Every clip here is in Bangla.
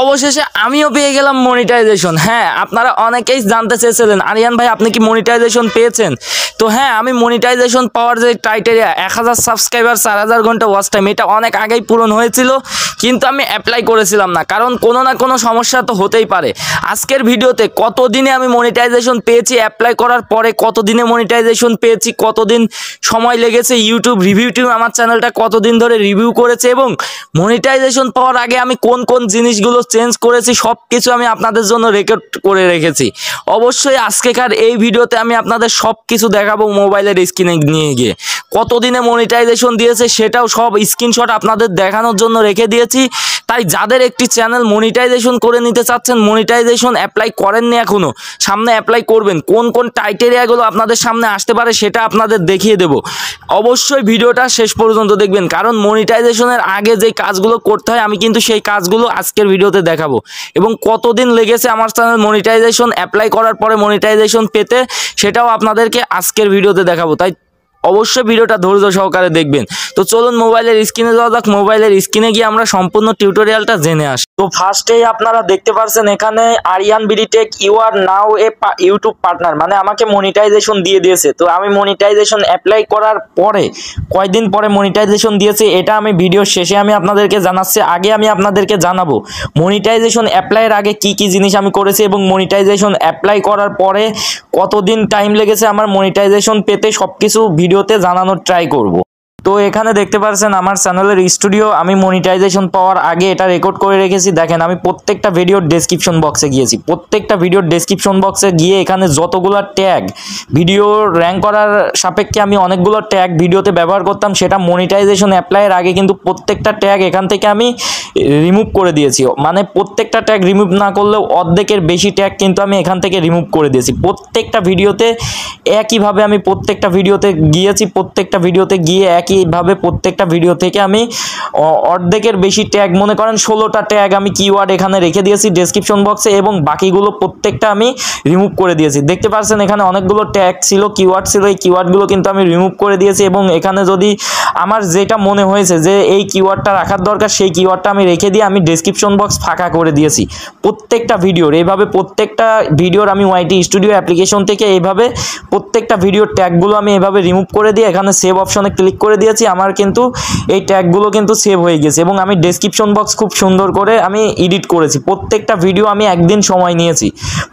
অবশেষে আমিও পেয়ে গেলাম মনিটাইজেশন হ্যাঁ আপনারা অনেকেই জানতে চেয়েছিলেন, আরিয়ান ভাই আপনি কি মনিটাইজেশন পেয়েছেন? তো হ্যাঁ আমি মনিটাইজেশন পাওয়ার যে ক্রাইটেরিয়া এক হাজার সাবস্ক্রাইবার চার হাজার ঘণ্টা ওয়াচ টাইম এটা অনেক আগেই পূরণ হয়েছিল, কিন্তু আমি অ্যাপ্লাই করেছিলাম না, কারণ কোনো না কোনো সমস্যা তো হতেই পারে। আজকের ভিডিওতে কতদিনে আমি মনিটাইজেশন পেয়েছি অ্যাপ্লাই করার পরে কতদিনে মনিটাইজেশন পেয়েছি, কতদিন সময় লেগেছে ইউটিউব রিভিউ টিম আমার চ্যানেলটা কতদিন ধরে রিভিউ করেছে এবং মনিটাইজেশন পাওয়ার আগে আমি কোন কোন জিনিসগুলো চেঞ্জ করেছি সব কিছু আমি আপনাদের জন্য রেকর্ড করে রেখেছি। অবশ্যই আজকেকার এই ভিডিওতে আমি আপনাদের সব কিছু দেখাবো মোবাইলের স্ক্রিনে নিয়ে গিয়ে। কতদিনে মনিটাইজেশন দিয়েছে সেটাও সব স্ক্রিনশট আপনাদের দেখানোর জন্য রেখে দিয়েছি। তাই যাদের একটি চ্যানেল মনিটাইজেশন করে নিতে চাচ্ছেন মনিটাইজেশন অ্যাপ্লাই করেননি এখনও সামনে অ্যাপ্লাই করবেন। কোন কোন টাইটেরিয়াগুলো আপনাদের সামনে আসতে পারে সেটা আপনাদের দেখিয়ে দেব। অবশ্যই ভিডিওটা শেষ পর্যন্ত দেখবেন, কারণ মনিটাইজেশনের আগে যে কাজগুলো করতে হয়, আমি কিন্তু সেই কাজগুলো আজকের ভিডিওতে দেখাবো। এবং কতদিন লেগেছে আমার চ্যানেল মনিটাইজেশন অ্যাপ্লাই করার পরে মনিটাইজেশন পেতে, সেটাও আপনাদেরকে আজকের ভিডিওতে দেখাবো। তাই অবশ্যই ভিডিওটা ধৈর্য সহকারে দেখবেন। তো চলুন মোবাইলের স্ক্রিনে যাওয়া যাক। মোবাইলের স্ক্রিনে গিয়ে আমরা সম্পূর্ণ টিউটোরিয়ালটা জেনে আসি। তো ফার্স্টেই আপনারা দেখতে পাচ্ছেন এখানে Aryan BDTech, you are now a YouTube partner. মানে আমাকে মনিটাইজেশন দিয়ে দিয়েছে। তো আমি মনিটাইজেশন অ্যাপ্লাই করার পরে, কয়দিন পরে মনিটাইজেশন দিয়েছে, এটা আমি ভিডিও শেষে আমি আপনাদেরকে জানাচ্ছি। আগে আমি আপনাদেরকে জানাব মনিটাইজেশন অ্যাপ্লাইয়ের আগে কি কি জিনিস আমি করেছি এবং মনিটাইজেশন অ্যাপ্লাই করার পরে কতদিন টাইম লেগেছে আমার মনিটাইজেশন পেতে সব কিছু ভিডিওতে জানানোর ট্রাই করব। তো এখানে দেখতে পাচ্ছেন আমার চ্যানেলের স্টুডিও আমি মনিটাইজেশন পাওয়ার আগে এটা রেকর্ড করে রেখেছি। দেখেন, আমি প্রত্যেকটা ভিডিওর ডেসক্রিপশন বক্সে গিয়েছি। প্রত্যেকটা ভিডিওর ডেসক্রিপশন বক্সে গিয়ে এখানে যতগুলো ট্যাগ ভিডিও র্যাঙ্ক করার সাপেক্ষে আমি অনেকগুলো ট্যাগ ভিডিওতে ব্যবহার করতাম। সেটা মনিটাইজেশন অ্যাপ্লাইয়ের আগে কিন্তু প্রত্যেকটা ট্যাগ এখান থেকে আমি রিমুভ করে দিয়েছি। মানে প্রত্যেকটা ট্যাগ রিমুভ না করলেও অর্ধেকের বেশি ট্যাগ কিন্তু আমি এখান থেকে রিমুভ করে দিয়েছি। প্রত্যেকটা ভিডিওতে একইভাবে আমি প্রত্যেকটা ভিডিওতে গিয়েছি, প্রত্যেকটা ভিডিওতে গিয়ে একইভাবে প্রত্যেকটা ভিডিও থেকে আমি অর্ধেকের বেশি ট্যাগ মনে করেন ষোলোটা ট্যাগ আমি কিওয়ার্ড এখানে রেখে দিয়েছি ডেসক্রিপশন বক্সে এবং বাকিগুলো প্রত্যেকটা আমি রিমুভ করে দিয়েছি। দেখতে পাচ্ছেন এখানে অনেকগুলো ট্যাগ ছিল কিওয়ার্ড ছিল, এই কিওয়ার্ডগুলো কিন্তু আমি রিমুভ করে দিয়েছি এবং এখানে যদি আমার যেটা মনে হয়েছে যে এই কিওয়ার্ডটা রাখার দরকার, সেই কিওয়ার্ডটা আমি রেখে দিয়ে আমি ডেসক্রিপশন বক্স ফাঁকা করে দিয়েছি। প্রত্যেকটা ভিডিওর এইভাবে প্রত্যেকটা ভিডিওর আমি ওয়াইটি স্টুডিও অ্যাপ্লিকেশন থেকে এইভাবে প্রত্যেকটা ভিডিওর ট্যাগগুলো আমি এভাবে রিমুভ করে দিয়ে এখানে সেভ অপশনে ক্লিক করে দিয়েছি। আমার কিন্তু এই ট্যাগগুলো কিন্তু সেভ হয়ে গেছে এবং আমি ডেসক্রিপশন বক্স খুব সুন্দর করে আমি এডিট করেছি। প্রত্যেকটা ভিডিও আমি একদিন সময় নিয়েছি।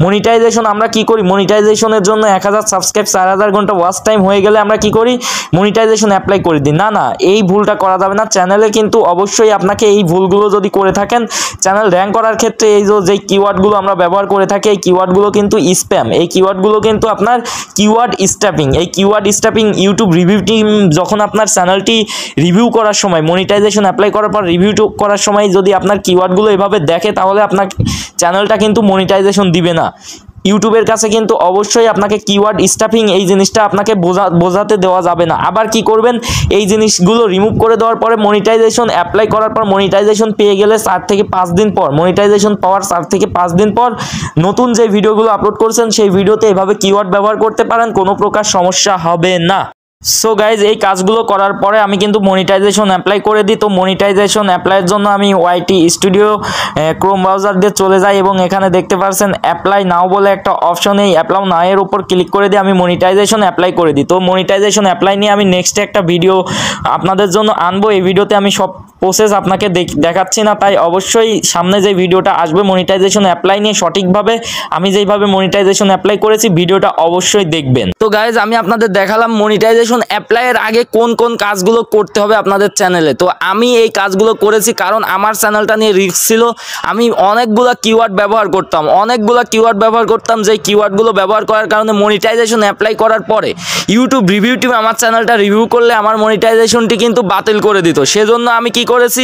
মনিটাইজেশন আমরা কি করি? মনিটাইজেশনের জন্য এক হাজার সাবস্ক্রাইব চার হাজার ঘণ্টা ওয়াচ টাইম হয়ে গেলে আমরা কি করি? মনিটাইজেশন অ্যাপ্লাই করে দিই। না না, এই ভুলটা করা যাবে না। চ্যানেলে কিন্তু অবশ্যই আপনাকে এই ভুলগুলো যদি করে থাকেন চ্যানেল র্যাঙ্ক করার ক্ষেত্রে এই যে কিওয়ার্ডগুলো আমরা ব্যবহার করে থাকি, এই কিওয়ার্ডগুলো কিন্তু স্প্যাম এই কিওয়ার্ডগুলো কিন্তু আপনার কিওয়ার্ড স্ট্যাপিং এই keyword stuffing YouTube review team যখন আপনার চ্যানেলটি রিভিউ করার সময় মনিটাইজেশন অ্যাপ্লাই করার পর রিভিউ করার সময় যদি আপনার কিওয়ার্ডগুলো এভাবে দেখে, তাহলে আপনার চ্যানেলটা কিন্তু মনিটাইজেশন দিবে না। ইউটিউবের কাছে কিন্তু অবশ্যই আপনাকে কিওয়ার্ড স্টাফিং এই জিনিসটা আপনাকে বোঝা, বোঝাতে দেওয়া যাবে না। আবার কি করবেন? এই জিনিসগুলো রিমুভ করে দেওয়ার পরে মনিটাইজেশন অ্যাপ্লাই করার পর মনিটাইজেশন পেয়ে গেলে চার থেকে পাঁচ দিন পর মনিটাইজেশন পাওয়ার চার থেকে পাঁচ দিন পর নতুন যে ভিডিওগুলো আপলোড করছেন, সেই ভিডিওতে এভাবে কিওয়ার্ড ব্যবহার করতে পারেন, কোনো প্রকার সমস্যা হবে না। সো গাইজ এই কাজগুলো করার পরে আমি কিন্তু মনিটাইজেশন অ্যাপ্লাই করে দিই। তো মনিটাইজেশন অ্যাপ্লাইয়ের জন্য আমি ওয়াইটি স্টুডিও ক্রোম ব্রাউজার দিয়ে চলে যাই এবং এখানে দেখতে পাচ্ছেন অ্যাপ্লাই নাও বলে একটা অপশন এই অ্যাপ্লাউ নাও এর উপর ক্লিক করে দিয়ে আমি মনিটাইজেশন অ্যাপ্লাই করে দিই। তো মনিটাইজেশন অ্যাপ্লাই নিয়ে আমি নেক্সট একটা ভিডিও আপনাদের জন্য আনব। এই ভিডিওতে আমি সব প্রসেস আপনাকে দেখ- দেখাচ্ছি না, তাই অবশ্যই সামনে যে ভিডিওটা আসবে মনিটাইজেশন অ্যাপ্লাই নিয়ে সঠিকভাবে আমি যেইভাবে মনিটাইজেশন অ্যাপ্লাই করেছি ভিডিওটা অবশ্যই দেখবেন। তো গাইজ আমি আপনাদের দেখালাম মনিটাইজেশন অ্যাপ্লাইয়ের আগে কোন কোন কাজগুলো করতে হবে আপনাদের চ্যানেলে তো আমি এই কাজগুলো করেছি কারণ আমার চ্যানেলটা নিয়ে রিস্ক ছিল। আমি অনেকগুলো কিওয়ার্ড ব্যবহার করতাম। অনেকগুলো কিওয়ার্ড ব্যবহার করতাম, যেই কিওয়ার্ডগুলো ব্যবহার করার কারণে মনিটাইজেশন অ্যাপ্লাই করার পরে ইউটিউব রিভিউ টিম আমার চ্যানেলটা রিভিউ করলে আমার মনিটাইজেশনটি কিন্তু বাতিল করে দিত। সেজন্য আমি কি করেছি,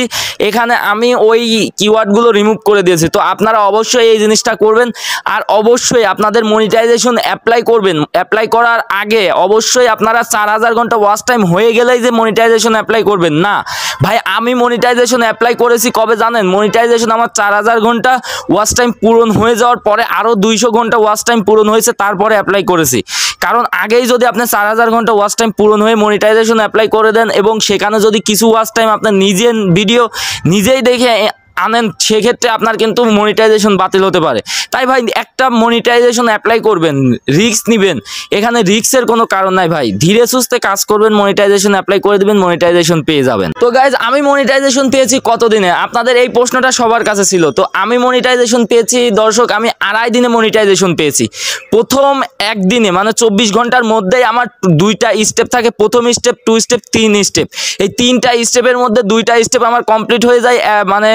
এখানে আমি ওই কিওয়ার্ডগুলো রিমুভ করে দিয়েছি। তো আপনারা অবশ্যই এই জিনিসটা করবেন আর অবশ্যই আপনাদের মনিটাইজেশন অ্যাপ্লাই করবেন। অ্যাপ্লাই করার আগে অবশ্যই আপনারা চার হাজার ঘণ্টা ওয়াচ টাইম হয়ে গেলেই যে মনিটাইজেশন অ্যাপ্লাই করবেন। না, ভাই, আমি মনিটাইজেশন অ্যাপ্লাই করেছি কবে জানেন? মনিটাইজেশন আমার চার হাজার ঘণ্টা ওয়াচ টাইম পূরণ হয়ে যাওয়ার পরে আরও দুইশো ঘণ্টা ওয়াচ টাইম পূরণ হয়েছে, তারপরে অ্যাপ্লাই করেছি। কারণ আগেই যদি আপনি চার হাজার ঘণ্টা ওয়াচ টাইম পূরণ হয়ে মনিটাইজেশন অ্যাপ্লাই করে দেন এবং সেখানে যদি কিছু ওয়াচ টাইম আপনার নিজের ভিডিও নিজেই দেখে আনেন, সেক্ষেত্রে আপনার কিন্তু মনিটাইজেশন বাতিল হতে পারে। তাই ভাই, একটা মনিটাইজেশন অ্যাপ্লাই করবেন রিস্ক নেবেন। এখানে রিস্কের কোনো কারণ নাই ভাই। ধীরে সুস্থে কাজ করবেন মনিটাইজেশন অ্যাপ্লাই করে দিবেন মনিটাইজেশন পেয়ে যাবেন। তো গাইজ আমি মনিটাইজেশন পেয়েছি কতদিনে? আপনাদের এই প্রশ্নটা সবার কাছে ছিল। তো আমি মনিটাইজেশন পেয়েছি, দর্শক, আমি আড়াই দিনে মনিটাইজেশন পেয়েছি। প্রথম একদিনে মানে চব্বিশ ঘণ্টার মধ্যেই আমার দুইটা স্টেপ থাকে। প্রথম স্টেপ টু স্টেপ তিন স্টেপ এই তিনটা স্টেপের মধ্যে দুইটা স্টেপ আমার কমপ্লিট হয়ে যায় মানে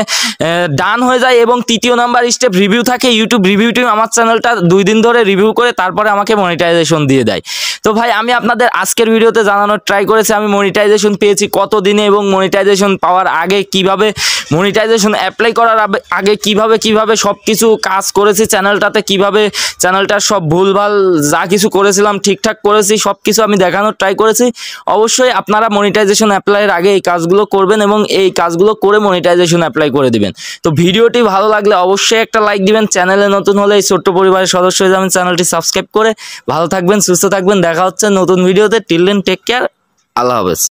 ডান হয়ে যায় এবং তৃতীয় নাম্বার স্টেপ রিভিউ থাকে। ইউটিউব রিভিউ টিম আমার চ্যানেলটা দুই দিন ধরে রিভিউ করে তারপরে আমাকে মনিটাইজেশন দিয়ে দেয়। তো ভাই, আমি আপনাদের আজকের ভিডিওতে জানানোর ট্রাই করেছি। আমি মনিটাইজেশন পেয়েছি কত দিনে এবং মনিটাইজেশন পাওয়ার আগে কীভাবে মনিটাইজেশন অ্যাপ্লাই করার আগে কীভাবে কীভাবে সব কিছু কাজ করেছি, চ্যানেলটাতে কীভাবে, চ্যানেলটার সব ভুলভাল যা কিছু করেছিলাম ঠিকঠাক করেছি সব কিছু আমি দেখানোর ট্রাই করেছি। অবশ্যই আপনারা মনিটাইজেশন অ্যাপ্লাইয়ের আগে এই কাজগুলো করবেন এবং এই কাজগুলো করে মনিটাইজেশন অ্যাপ্লাই করে দিবেন। তো ভিডিওটি ভালো লাগলে অবশ্যই একটা লাইক দিবেন, চ্যানেলে নতুন হলে এই ছোট্ট পরিবারের সদস্য হয়ে যাবেন, চ্যানেলটি সাবস্ক্রাইব করে ভালো থাকবেন, সুস্থ থাকবেন, দেখা হচ্ছে নতুন ভিডিওতে। টিলেন টেক কেয়ার আল্লাহ হাফেজ।